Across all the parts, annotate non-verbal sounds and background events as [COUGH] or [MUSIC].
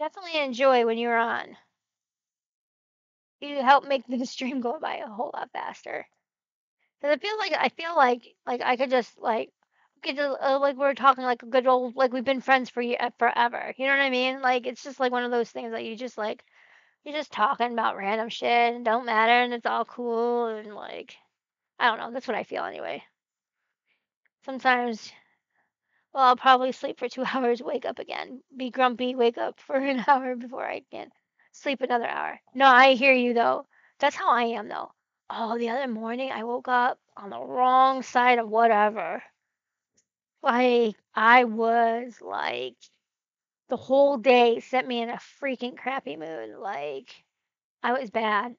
definitely enjoy when you're on. You help make [LAUGHS] the stream go by a whole lot faster. Cause I feel like I feel like like I could just like get to, uh, like we're talking like a good old like we've been friends for uh, forever. You know what I mean? Like it's just like one of those things that you just like you're just talking about random shit and don't matter and it's all cool and like I don't know. That's what I feel anyway. Sometimes well, I'll probably sleep for two [LAUGHS] hours, wake up again, be grumpy, wake up for an [LAUGHS] hour before I can sleep another hour. No, I hear you though. That's how I am though. Oh, the other morning I woke up on the wrong side of whatever. Like I was like the whole day sent me in a freaking crappy mood. Like I was bad.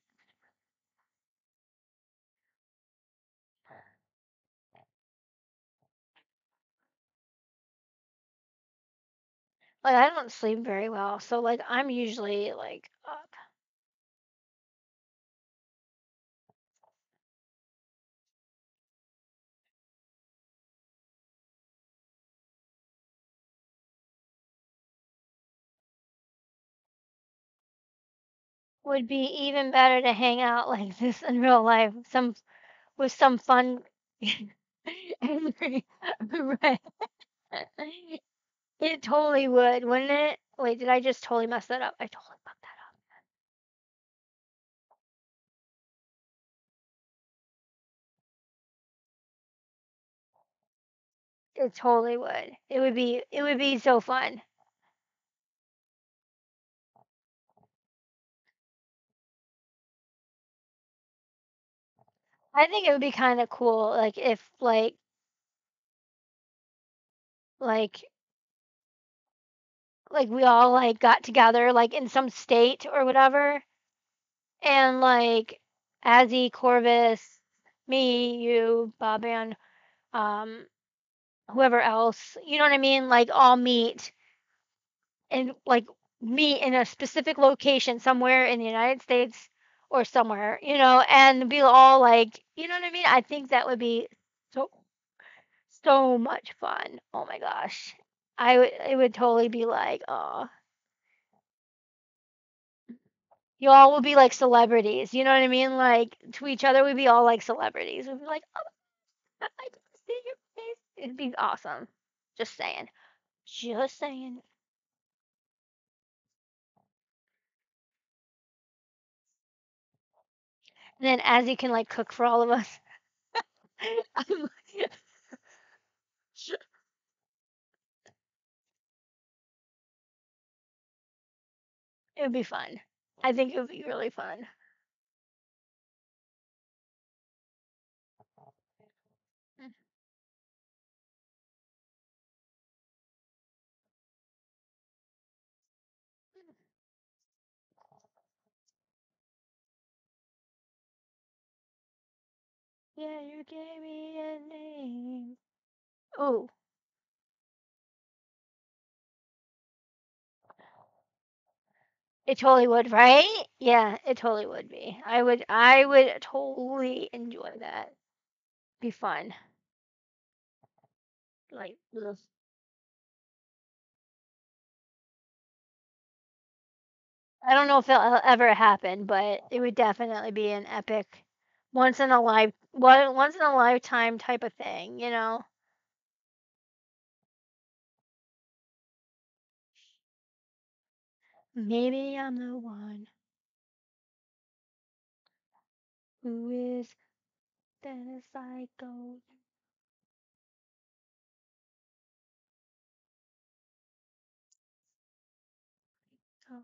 Like I don't sleep very well. So like I'm usually like up. Would be even better to hang out [LAUGHS] like this in real life. Some with some fun [LAUGHS] [LAUGHS] right. It totally would, wouldn't it? Wait, did I just totally mess that up? I totally fucked that up. It totally would. It would be it would be so fun. I think it would be kind of cool like if like like like we all like got together like in some state or whatever and like Azzy, Corvus, me, you, Bob and um whoever else, you know what I mean? Like all meet and like meet in a specific location somewhere in the United States or somewhere, you know, and be all like, you know what I mean? I think that would be so so much fun. Oh my gosh. I would it would totally be like, oh, you all would be like celebrities. You know what I mean? Like to each other, we'd be all like celebrities. We'd be like, oh, I can see your face. It'd be awesome. Just saying. Just saying. And then as you can like cook for all of us. [LAUGHS] I'm it would be fun. I think it would be really fun. Mm. Yeah, you gave me a name. Oh, it totally would, right? Yeah, it totally would be. I would I would totally enjoy that. Be fun. Like. I don't know if it'll ever happen, but it would definitely be an epic once in a life once in a lifetime type of thing, you know? Maybe I'm the one who is then a psycho. Oh.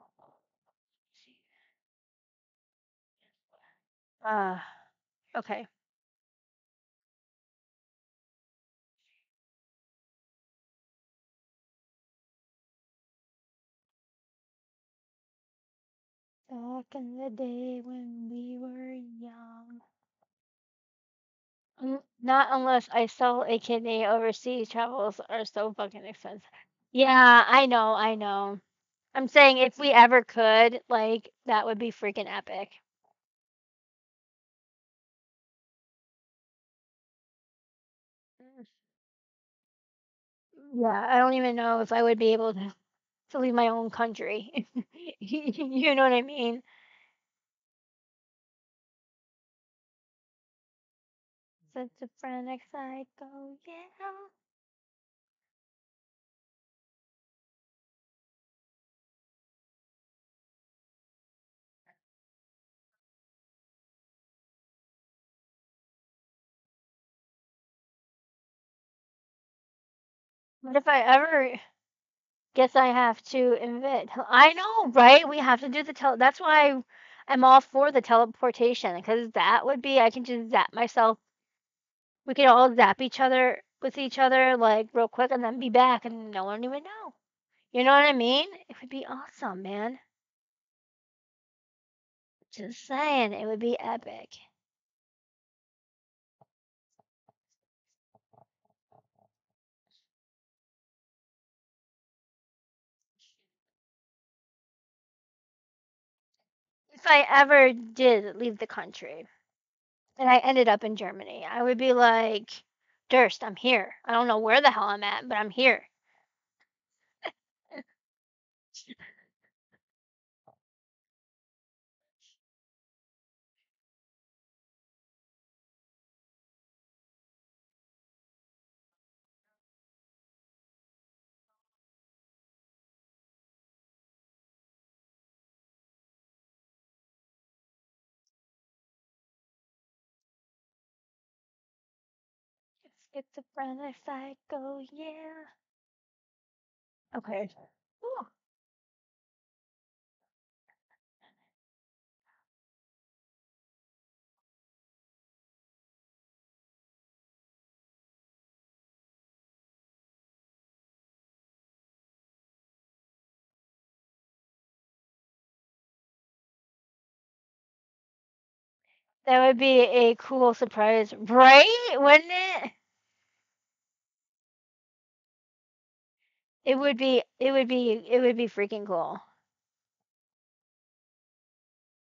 Ah, okay. Back in the day when we were young. Mm, Not unless I sell a kidney overseas travels are so fucking expensive. Yeah, I know, I know. I'm saying if we ever could, like, that would be freaking epic. Mm. Yeah, I don't even know if I would be able to. To leave my own country. [LAUGHS] you know what I mean? Schizophrenic psycho, yeah. What if I ever guess I have to invent? I know, right? We have to do the tele. That's why I'm all for the teleportation because that would be I can just zap myself. We could all zap each other with each other like real quick and then be back and no one even know. You know what I mean? It would be awesome, man. Just saying, it would be epic. I ever did leave the country and I ended up in Germany, I would be like, Durst, I'm here. I don't know where the hell I'm at, but I'm here. Schizophrenic psycho, yeah. Okay. Ooh. That would be a cool surprise, right? Wouldn't it? It would be it would be it would be freaking cool.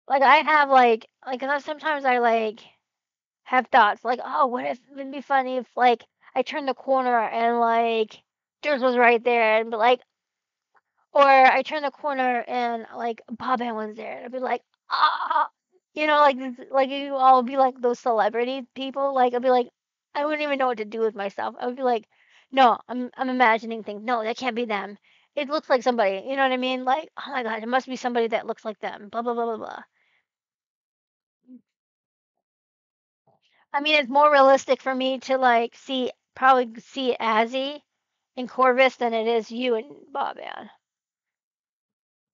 Like I have like like 'cause sometimes I like have thoughts like, oh, what if it'd be funny if like I turned the corner and like Durst was right there and be like, or I turn the corner and like Bob Ann was there and I'd be like, ah, you know, like like you all be like those celebrity people. Like I'd be like, I wouldn't even know what to do with myself. I would be like, no, I'm I'm imagining things. No, that can't be them. It looks like somebody. You know what I mean? Like, oh my god, it must be somebody that looks like them. Blah blah blah blah blah. I mean, it's more realistic for me to like see probably see Azzy and Corvus than it is you and Bob Ann.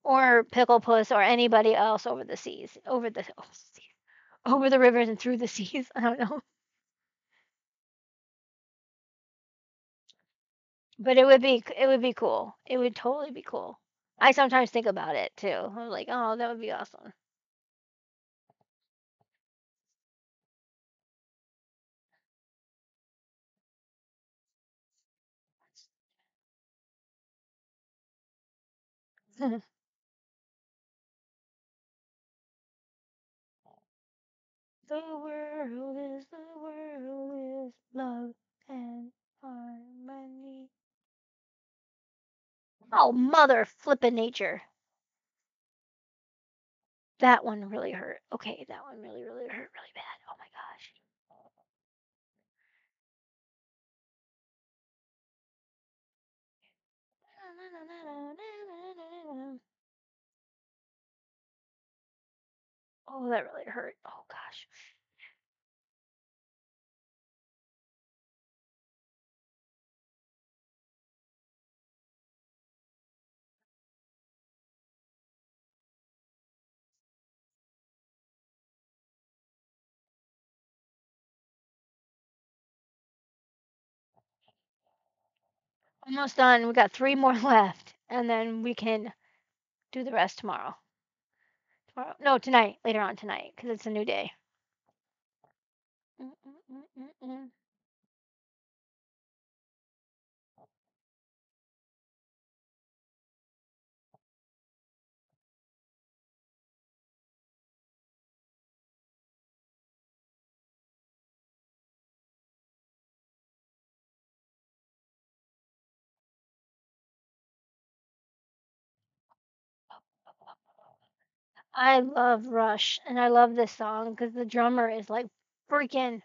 Or Pickle Puss or anybody else over the seas. Over the seas, [LAUGHS] over the rivers and through the [LAUGHS] seas. I don't know. But it would be it would be cool. It would totally be cool. I sometimes think about it too. I'm like, oh, that would be awesome. [LAUGHS] The world is the world is love and harmony. Oh, mother flippin' nature. That one really hurt. Okay, that one really, really hurt really bad. Oh my gosh. Oh, that really hurt. Oh gosh. Almost done. We got three more [LAUGHS] left, and then we can do the rest tomorrow. Tomorrow? No, tonight. Later on tonight, because it's a new day. Mm, mm, mm, I love Rush and I love this song because the drummer is like freaking,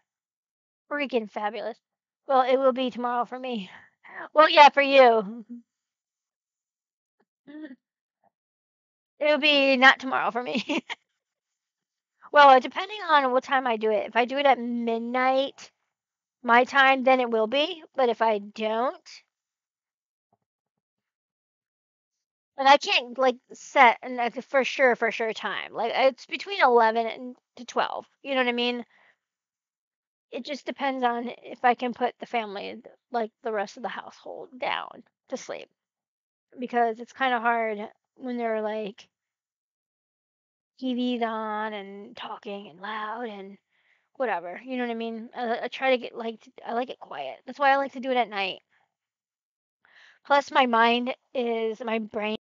freaking fabulous. Well, it will be tomorrow for me. Well, yeah, for you. [LAUGHS] It'll be not tomorrow for me. [LAUGHS] well, depending on what time I do it. If I do it at midnight, my time, then it will be. But if I don't, and I can't like set and like for sure, for sure time. Like it's between eleven and to twelve. You know what I mean? It just depends on if I can put the family, like the rest of the household, down to sleep. Because it's kind of hard when they're like TV's on and talking and loud and whatever. You know what I mean? I, I try to get like I like it quiet. That's why I like to do it at night. Plus, my mind is my brain